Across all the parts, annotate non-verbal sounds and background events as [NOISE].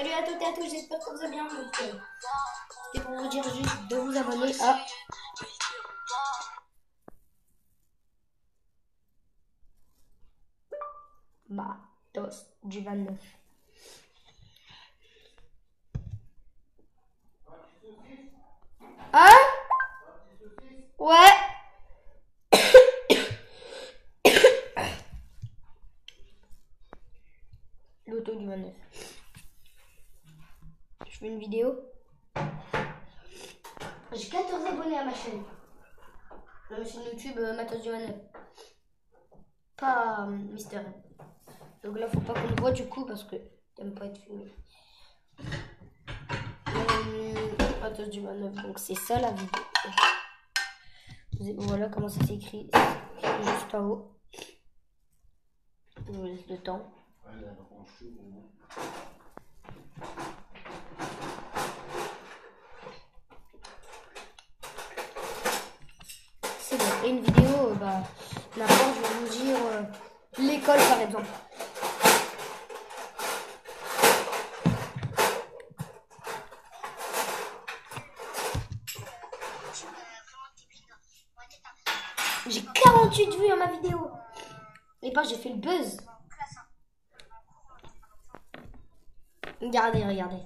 Salut à toutes et à tous, j'espère que vous allez bien. Donc, euh, c'est pour vous dire juste de vous abonner à. Matos du 29. Hein Ouais. L'auto du 29. Je fais une vidéo. J'ai 14 abonnés à ma chaîne. Ma chaîne YouTube euh, Matos du 29. Pas euh, Mister. Donc là, faut pas qu'on le voit du coup parce que t'aimes pas être filmé. Euh, Matos du 29. Donc c'est ça la vidéo. Voilà comment ça s'écrit. Juste en haut. Je vous laisse le temps. Une vidéo, euh, bah, d'abord, je vais vous dire euh, l'école par exemple. J'ai 48 vues à ma vidéo. Et pas, j'ai fait le buzz. Regardez, regardez.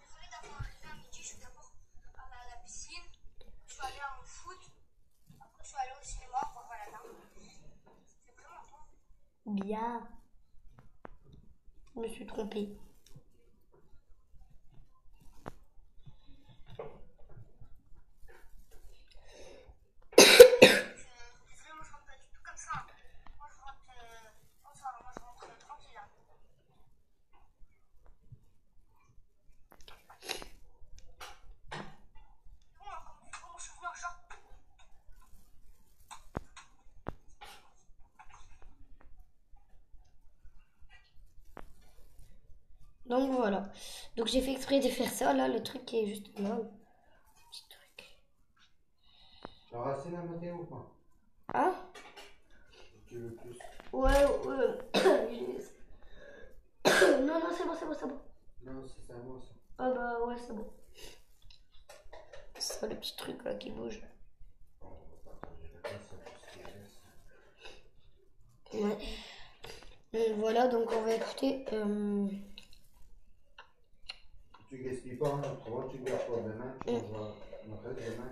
Désolée d'avoir arrivé à midi, je suis d'abord allée à la piscine, je suis allée en foot, après je suis allée au cinéma voir Aladdin. C'est vraiment bon. Bien. Je me suis trompée. Désolée, moi je rentre pas du tout comme ça. Moi je rentre, euh, bonsoir, moi je rentre euh, tranquille. hein. Bon, hein, comme- comment je suis venue en short Donc voilà. Donc j'ai fait exprès de faire ça là, le truc qui est juste là. Petit truc. T'as rassé la matin ou pas? Hein? Tu veux plus? Ouais, ouais. [COUGHS] [COUGHS] non, non, c'est bon, c'est bon, c'est bon. Non, c'est ça, moi, ça. Ah bah ouais, c'est bon. C'est ça le petit truc là qui bouge. Ouais. Donc voilà, donc on va écouter. euh, Tu gaspilles pas, hein, autrement tu gardes pour demain, tu mangeras le reste demain.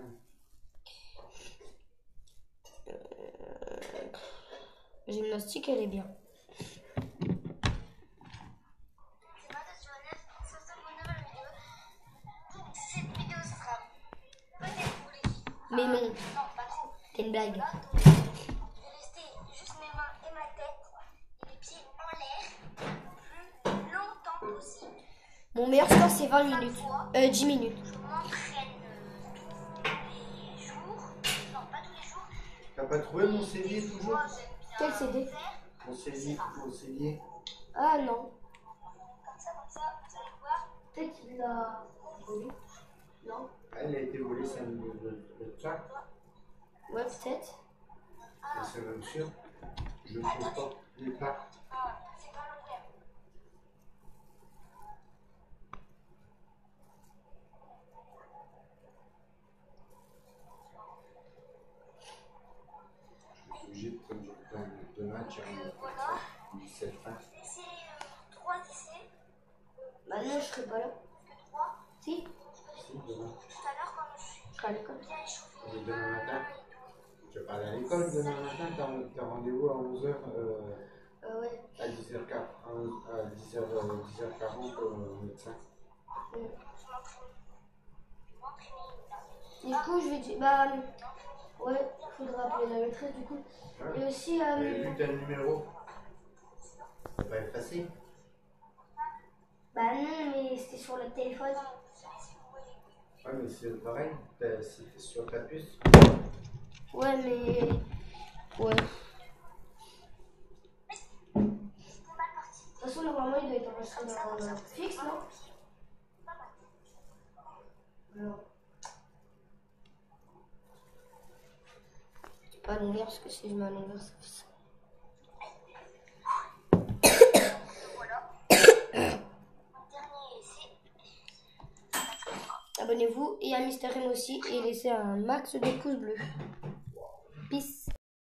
Gymnastique, elle est bien. Mais non, pas c'est une blague. Mon meilleur score c'est 20 minutes. Euh, 10 minutes. Je m'entraîne tous les jours. Non, pas tous les jours. T'as pas trouvé mon cellier toujours? Quel CD Mon cellier, mon cellier. Ah non. comme ça, comme ça. Vous allez voir. Peut-être qu'il l'a volé. Non. Ah, Elle a été volée, c'est le, le, le tchac. Ouais, peut-être. C'est même sûr. Je ne trouve pas les plaques. Ah, c'est pas l'envers. Je suis obligé de, comme j'ai plein de, de matchs, Euh, hein, voilà. 17 fins. Laissez euh, 3 lycées. Bah non, je serai pas là. Que 3. Si, Si, demain. Tout à l'heure, quand je suis je serai à l'école. Et demain matin Tu vas pas aller à l'école demain matin, t'as rendez-vous à 11h, euh, Euh, ouais. à 10h40, à 10h, 10h40 au médecin. Du coup, je vais dire. Bah. Ouais, faudra appeler la maîtresse du coup. Et aussi. Euh, vu que t'as le numéro? Ça va être facile. bah non, mais c'était sur le téléphone. Ouais, mais c'est pareil, c'est sur ta puce. Ouais, mais. Ouais. De toute façon, normalement, il doit être enregistré dans un fixe, non? Alors. pas longueur, parce que si je mets à longueur, ça fait ça. [COUGHS] Abonnez-vous et à Mister M aussi et laissez un max de pouces bleus.